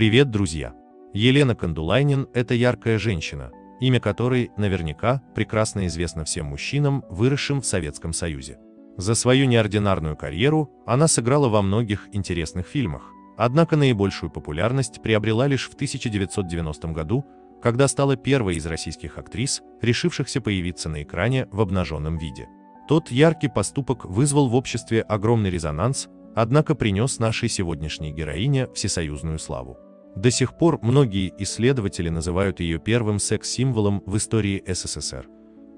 Привет, друзья! Елена Кондулайнин – это яркая женщина, имя которой наверняка прекрасно известно всем мужчинам, выросшим в Советском Союзе. За свою неординарную карьеру она сыграла во многих интересных фильмах, однако наибольшую популярность приобрела лишь в 1990 году, когда стала первой из российских актрис, решившихся появиться на экране в обнаженном виде. Тот яркий поступок вызвал в обществе огромный резонанс, однако принес нашей сегодняшней героине всесоюзную славу. До сих пор многие исследователи называют ее первым секс-символом в истории СССР.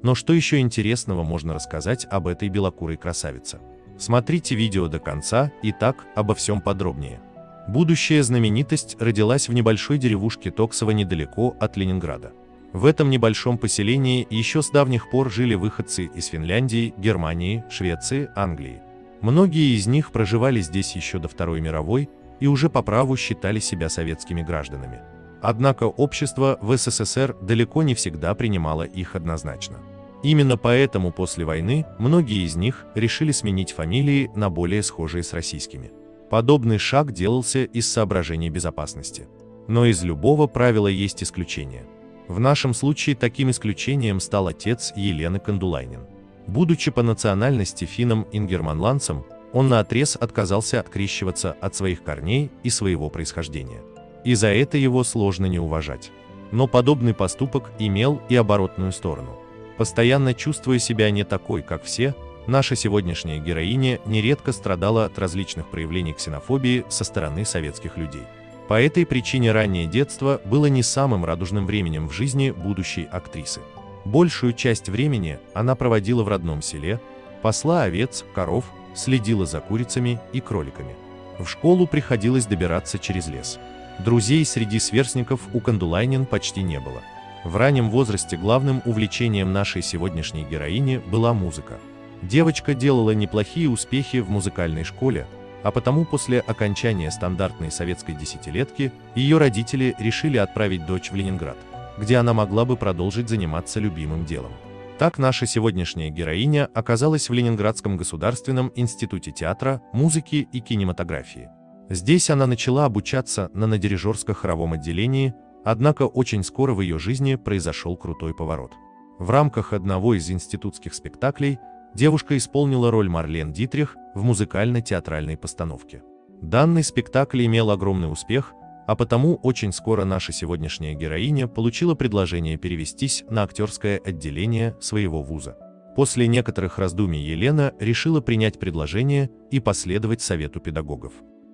Но что еще интересного можно рассказать об этой белокурой красавице? Смотрите видео до конца и так обо всем подробнее. Будущая знаменитость родилась в небольшой деревушке Токсово недалеко от Ленинграда. В этом небольшом поселении еще с давних пор жили выходцы из Финляндии, Германии, Швеции, Англии. Многие из них проживали здесь еще до Второй мировой и уже по праву считали себя советскими гражданами. Однако общество в СССР далеко не всегда принимало их однозначно. Именно поэтому после войны многие из них решили сменить фамилии на более схожие с российскими. Подобный шаг делался из соображений безопасности. Но из любого правила есть исключение. В нашем случае таким исключением стал отец Елены Кондулайнин. Будучи по национальности финном-ингерманландцем, он наотрез отказался открещиваться от своих корней и своего происхождения. И за это его сложно не уважать. Но подобный поступок имел и оборотную сторону. Постоянно чувствуя себя не такой, как все, наша сегодняшняя героиня нередко страдала от различных проявлений ксенофобии со стороны советских людей. По этой причине раннее детство было не самым радужным временем в жизни будущей актрисы. Большую часть времени она проводила в родном селе, пасла овец, коров, следила за курицами и кроликами. В школу приходилось добираться через лес. Друзей среди сверстников у Кандулайнин почти не было. В раннем возрасте главным увлечением нашей сегодняшней героини была музыка. Девочка делала неплохие успехи в музыкальной школе, а потому после окончания стандартной советской десятилетки ее родители решили отправить дочь в Ленинград где она могла бы продолжить заниматься любимым делом. Так наша сегодняшняя героиня оказалась в Ленинградском государственном институте театра, музыки и кинематографии. Здесь она начала обучаться на надирижерско-хоровом отделении, однако очень скоро в ее жизни произошел крутой поворот. В рамках одного из институтских спектаклей девушка исполнила роль Марлен Дитрих в музыкально-театральной постановке. Данный спектакль имел огромный успех, а потому очень скоро наша сегодняшняя героиня получила предложение перевестись на актерское отделение своего вуза. После некоторых раздумий Елена решила принять предложение и последовать совету педагогов.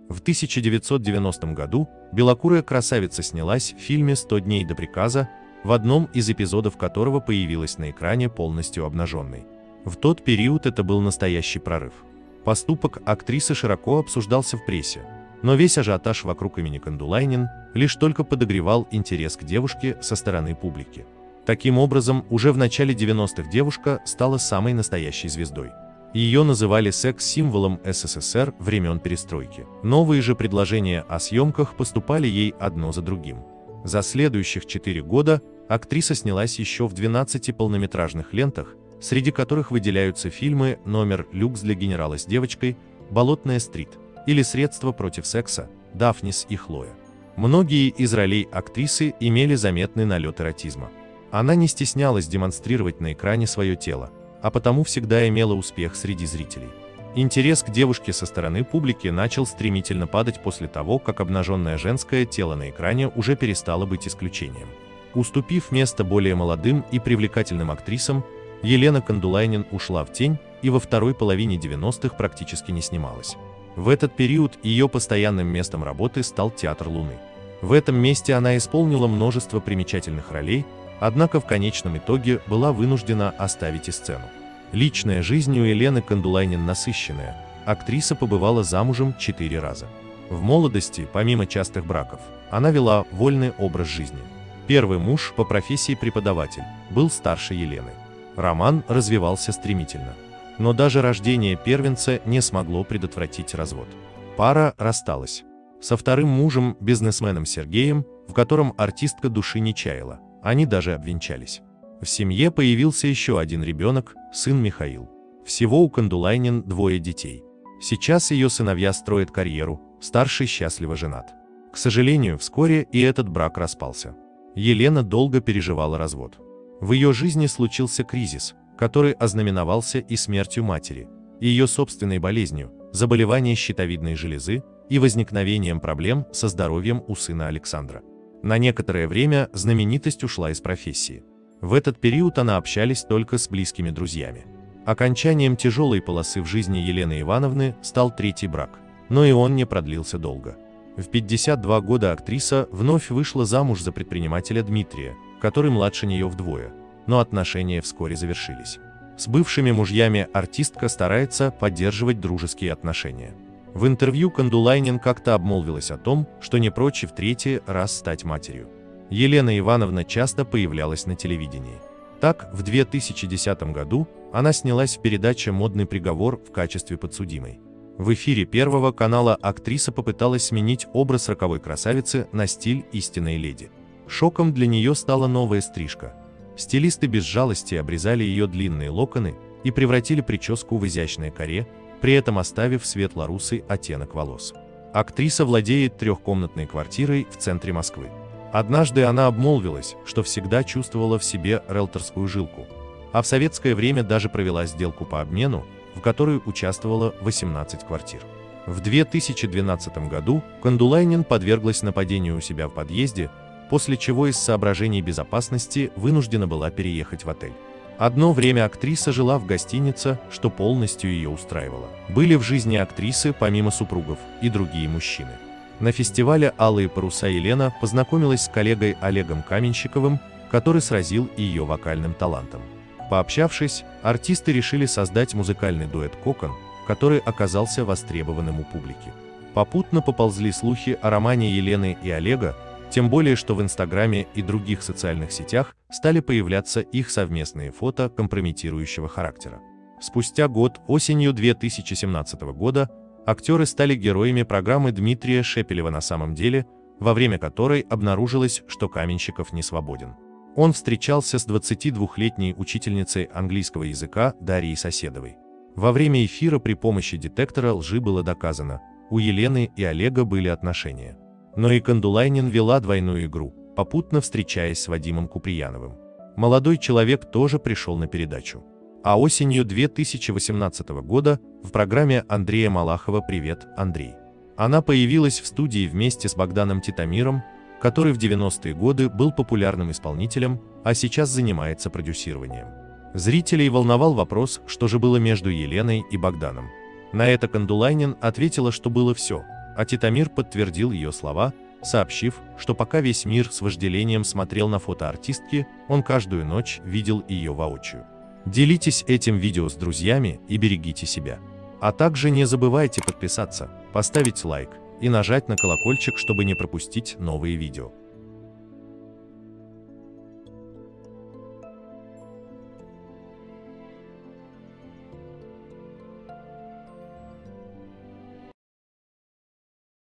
В 1990 году белокурая красавица снялась в фильме «100 дней до приказа», в одном из эпизодов которого появилась на экране полностью обнаженной. В тот период это был настоящий прорыв. Поступок актрисы широко обсуждался в прессе, но весь ажиотаж вокруг имени Кандулайнин лишь только подогревал интерес к девушке со стороны публики. Таким образом, уже в начале 90-х девушка стала самой настоящей звездой. Ее называли секс-символом СССР времен перестройки. Новые же предложения о съемках поступали ей одно за другим. За следующих 4 года актриса снялась еще в 12 полнометражных лентах, среди которых выделяются фильмы «Номер люкс для генерала с девочкой», «Болотная стрит», или средства против секса, Дафнис и Хлоя. Многие из ролей актрисы имели заметный налет эротизма. Она не стеснялась демонстрировать на экране свое тело, а потому всегда имела успех среди зрителей. Интерес к девушке со стороны публики начал стремительно падать после того, как обнаженное женское тело на экране уже перестало быть исключением. Уступив место более молодым и привлекательным актрисам, Елена Кондулайнин ушла в тень и во второй половине 90-х практически не снималась. В этот период ее постоянным местом работы стал Театр Луны. В этом месте она исполнила множество примечательных ролей, однако в конечном итоге была вынуждена оставить и сцену. Личная жизнь у Елены Кондулайнин насыщенная. Актриса побывала замужем четыре раза. В молодости, помимо частых браков, она вела вольный образ жизни. Первый муж по профессии преподаватель был старше Елены. Роман развивался стремительно но даже рождение первенца не смогло предотвратить развод. Пара рассталась. Со вторым мужем, бизнесменом Сергеем, в котором артистка души не чаяла, они даже обвенчались. В семье появился еще один ребенок, сын Михаил. Всего у Кандулайнин двое детей. Сейчас ее сыновья строят карьеру, старший счастливо женат. К сожалению, вскоре и этот брак распался. Елена долго переживала развод. В ее жизни случился кризис, который ознаменовался и смертью матери, и ее собственной болезнью, заболеванием щитовидной железы и возникновением проблем со здоровьем у сына Александра. На некоторое время знаменитость ушла из профессии. В этот период она общалась только с близкими друзьями. Окончанием тяжелой полосы в жизни Елены Ивановны стал третий брак, но и он не продлился долго. В 52 года актриса вновь вышла замуж за предпринимателя Дмитрия, который младше нее вдвое, но отношения вскоре завершились. С бывшими мужьями артистка старается поддерживать дружеские отношения. В интервью Кандулайнин как-то обмолвилась о том, что не прочь в третий раз стать матерью. Елена Ивановна часто появлялась на телевидении. Так, в 2010 году она снялась в передаче «Модный приговор» в качестве подсудимой. В эфире Первого канала актриса попыталась сменить образ роковой красавицы на стиль истинной леди. Шоком для нее стала новая стрижка. Стилисты без жалости обрезали ее длинные локоны и превратили прическу в изящное коре, при этом оставив светло-русый оттенок волос. Актриса владеет трехкомнатной квартирой в центре Москвы. Однажды она обмолвилась, что всегда чувствовала в себе релторскую жилку, а в советское время даже провела сделку по обмену, в которой участвовало 18 квартир. В 2012 году Кандулайнин подверглась нападению у себя в подъезде, после чего из соображений безопасности вынуждена была переехать в отель. Одно время актриса жила в гостинице, что полностью ее устраивало. Были в жизни актрисы, помимо супругов, и другие мужчины. На фестивале «Алые паруса» Елена познакомилась с коллегой Олегом Каменщиковым, который сразил ее вокальным талантом. Пообщавшись, артисты решили создать музыкальный дуэт «Кокон», который оказался востребованным у публики. Попутно поползли слухи о романе Елены и Олега, тем более, что в Инстаграме и других социальных сетях стали появляться их совместные фото компрометирующего характера. Спустя год, осенью 2017 года, актеры стали героями программы Дмитрия Шепелева на самом деле, во время которой обнаружилось, что Каменщиков не свободен. Он встречался с 22-летней учительницей английского языка Дарьей Соседовой. Во время эфира при помощи детектора лжи было доказано, у Елены и Олега были отношения. Но и Кандулайнин вела двойную игру, попутно встречаясь с Вадимом Куприяновым. Молодой человек тоже пришел на передачу а осенью 2018 года в программе Андрея Малахова «Привет, Андрей». Она появилась в студии вместе с Богданом Титамиром, который в 90-е годы был популярным исполнителем, а сейчас занимается продюсированием. Зрителей волновал вопрос, что же было между Еленой и Богданом. На это Кандулайнин ответила, что было все, а Титамир подтвердил ее слова, сообщив, что пока весь мир с вожделением смотрел на фото артистки, он каждую ночь видел ее воочию. Делитесь этим видео с друзьями и берегите себя. А также не забывайте подписаться, поставить лайк и нажать на колокольчик, чтобы не пропустить новые видео.